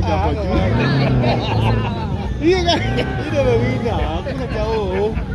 kacau baju. Iya kan? Ini ada Wina, aku nak jauh.